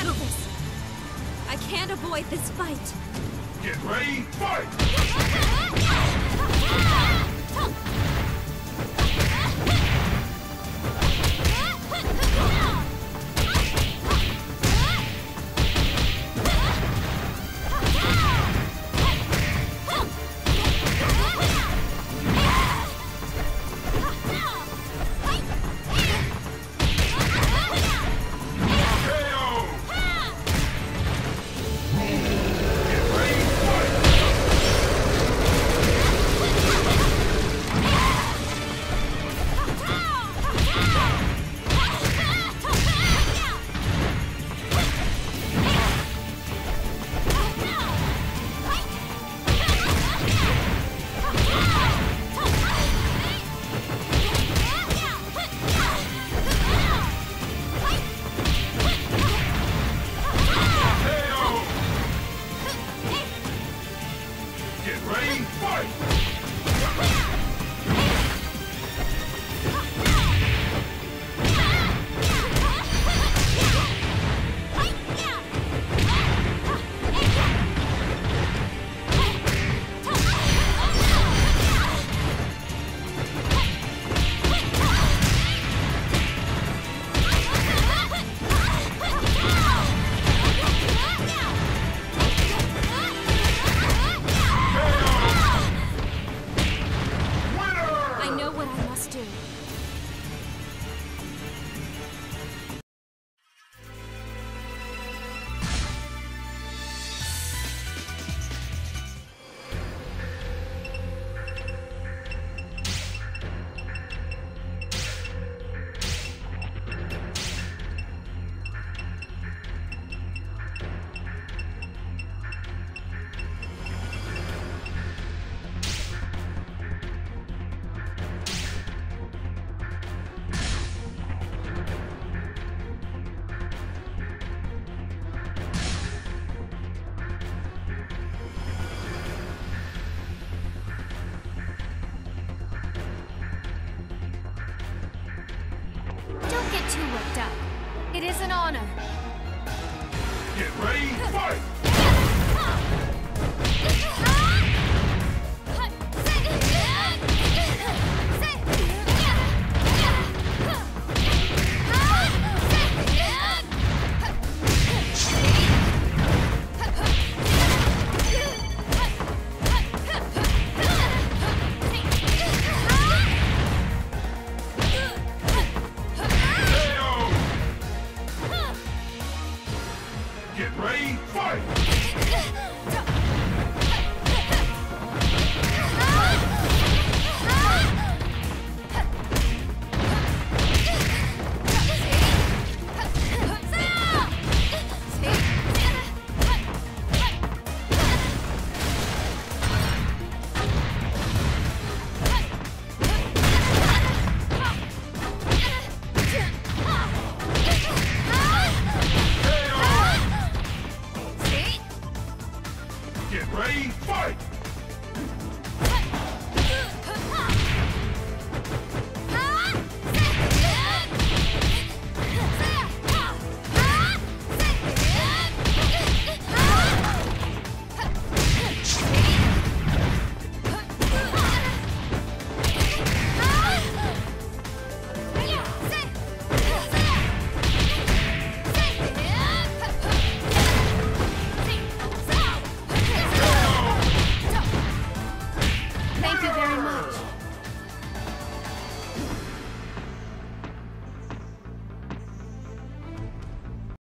this. I can't avoid this fight. Get ready, fight! what worked up. It is an honor. Get ready, fight! Ready, fight!